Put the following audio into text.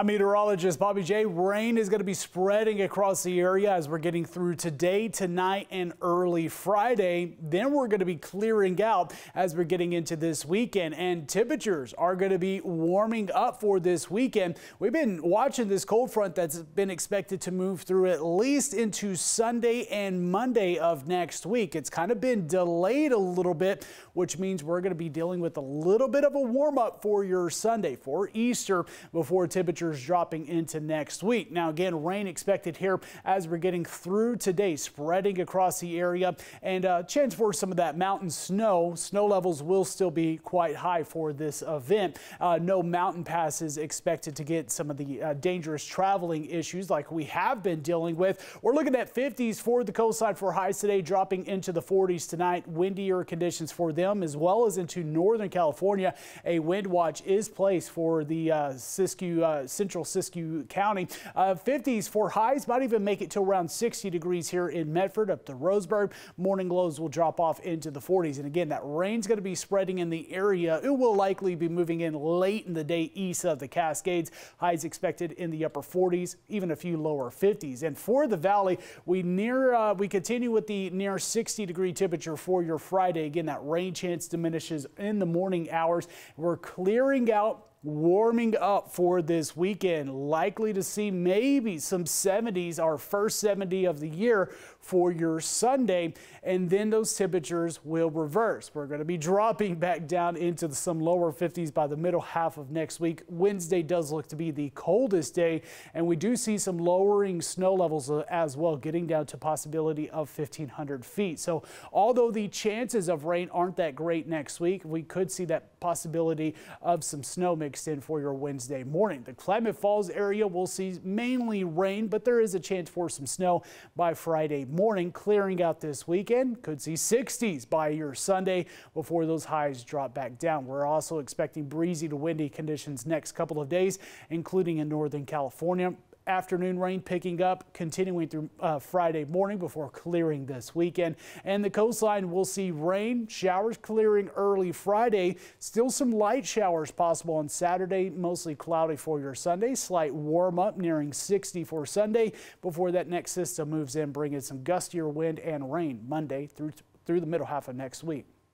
I'm meteorologist Bobby J. Rain is going to be spreading across the area as we're getting through today, tonight, and early Friday. Then we're going to be clearing out as we're getting into this weekend, and temperatures are going to be warming up for this weekend. We've been watching this cold front that's been expected to move through at least into Sunday and Monday of next week. It's kind of been delayed a little bit, which means we're going to be dealing with a little bit of a warm up for your Sunday for Easter before temperatures temperatures dropping into next week. Now, again, rain expected here as we're getting through today, spreading across the area and a uh, chance for some of that mountain snow. Snow levels will still be quite high for this event. Uh, no mountain passes expected to get some of the uh, dangerous traveling issues like we have been dealing with. We're looking at 50s for the coastline for highs today, dropping into the 40s tonight. Windier conditions for them as well as into Northern California. A wind watch is placed for the uh, Siskiyou uh, central Siskiyou County. Uh, 50s for highs might even make it to around 60 degrees here in Medford up to Roseburg. Morning lows will drop off into the 40s. And again, that rain's going to be spreading in the area. It will likely be moving in late in the day east of the Cascades. Highs expected in the upper 40s, even a few lower 50s. And for the valley, we near uh, we continue with the near 60 degree temperature for your Friday. Again, that rain chance diminishes in the morning hours. We're clearing out warming up for this weekend. Likely to see maybe some 70s, our first 70 of the year for your Sunday. And then those temperatures will reverse. We're going to be dropping back down into the, some lower 50s by the middle half of next week. Wednesday does look to be the coldest day. And we do see some lowering snow levels uh, as well, getting down to possibility of 1,500 feet. So although the chances of rain aren't that great next week, we could see that possibility of some snow mix mixed in for your Wednesday morning. The Klamath Falls area will see mainly rain, but there is a chance for some snow by Friday morning. Clearing out this weekend, could see 60s by your Sunday before those highs drop back down. We're also expecting breezy to windy conditions next couple of days, including in Northern California afternoon rain picking up, continuing through uh, Friday morning before clearing this weekend. And the coastline will see rain, showers clearing early Friday. Still some light showers possible on Saturday, mostly cloudy for your Sunday. Slight warm up nearing 60 for Sunday before that next system moves in, bringing some gustier wind and rain Monday through, through the middle half of next week.